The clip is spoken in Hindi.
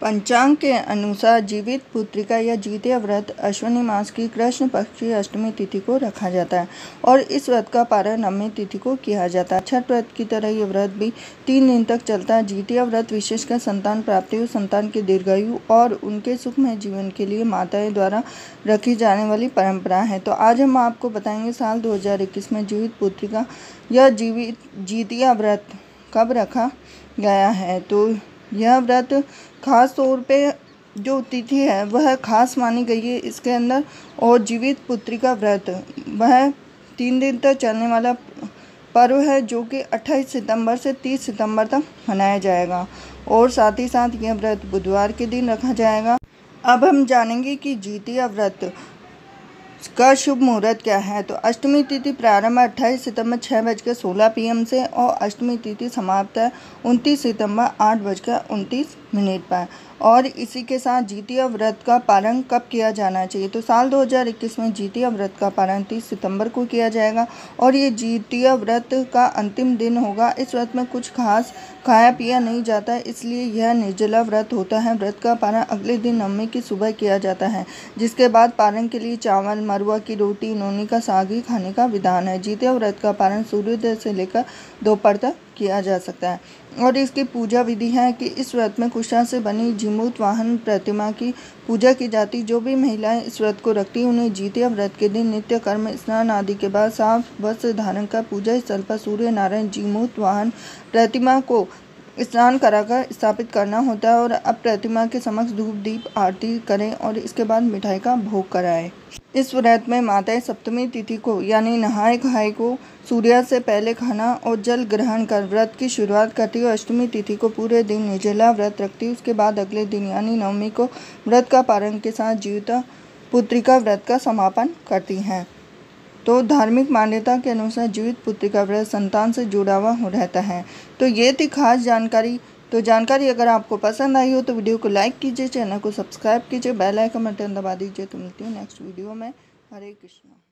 पंचांग के अनुसार जीवित पुत्रिका या जीतिया व्रत अश्विनी मास की कृष्ण पक्ष की अष्टमी तिथि को रखा जाता है और इस व्रत का पारण नवमी तिथि को किया जाता है। छठ व्रत की तरह ये व्रत भी तीन दिन तक चलता है। जीतिया व्रत विशेषकर संतान प्राप्ति संतान के दीर्घायु और उनके सुखमय जीवन के लिए माताएँ द्वारा रखी जाने वाली परंपरा है। तो आज हम आपको बताएँगे साल दो हज़ार इक्कीस में जीवित पुत्रिका या जीवित, जीतिया व्रत कब रखा गया है? तो यह व्रत खास तौर पे जो तिथि है, वह खास मानी गई है। इसके अंदर और जीवित पुत्री का व्रत। वह तीन दिन तक चलने वाला पर्व है, जो कि 28 सितंबर से 30 सितंबर तक मनाया जाएगा। और साथ ही साथ यह व्रत बुधवार के दिन रखा जाएगा। अब हम जानेंगे कि जीतिया व्रत का शुभ मुहूर्त क्या है? तो अष्टमी तिथि प्रारंभ अट्ठाईस सितंबर छः बजकर सोलह पी से और अष्टमी तिथि समाप्त है उनतीस सितंबर आठ बजकर उनतीस मिनट पर। और इसी के साथ जीतिया व्रत का पारण कब किया जाना चाहिए? तो साल 2021 में जीतिया व्रत का पारण 30 सितंबर को किया जाएगा और ये जीतिया व्रत का अंतिम दिन होगा। इस व्रत में कुछ खास खाया पिया नहीं जाता इसलिए यह निर्जला व्रत होता है। व्रत का पारण अगले दिन नवमी की सुबह किया जाता है, जिसके बाद पारण के लिए चावल, मरुआ की रोटी, नोनी का साग ही खाने का विधान है। जीतिया व्रत का पारण सूर्योदय से लेकर दोपहर तक किया जा सकता है। और इसकी पूजा विधि है कि इस व्रत में कुशा से बनी जीमूत वाहन प्रतिमा की पूजा की जाती। जो भी महिलाएँ इस व्रत को रखती उन्हें जीतिया व्रत के दिन नित्य कर्म, स्नान आदि के बाद साफ़ वस्त्र धारण कर पूजा स्थल पर सूर्य नारायण जीमूत वाहन प्रतिमा को स्नान कराकर स्थापित करना होता है और अब प्रतिमा के समक्ष धूप, दीप, आरती करें और इसके बाद मिठाई का भोग कराएँ। इस व्रत में माताएँ सप्तमी तिथि को, यानी नहाए खाए को, सूर्या से पहले खाना और जल ग्रहण कर व्रत की शुरुआत करती है अष्टमी तिथि को पूरे दिन निर्जला व्रत रखती। उसके बाद अगले दिन, यानी नवमी को, व्रत का पारण के साथ जीविता पुत्रिका व्रत का समापन करती हैं। तो धार्मिक मान्यता के अनुसार जीवित पुत्री का व्रत संतान से जुड़ा हुआ रहता है। तो ये थी खास जानकारी तो जानकारी अगर आपको पसंद आई हो तो वीडियो को लाइक कीजिए, चैनल को सब्सक्राइब कीजिए, बेल आइकन बटन दबा दीजिए। तो मिलती हूँ नेक्स्ट वीडियो में। हरे कृष्णा।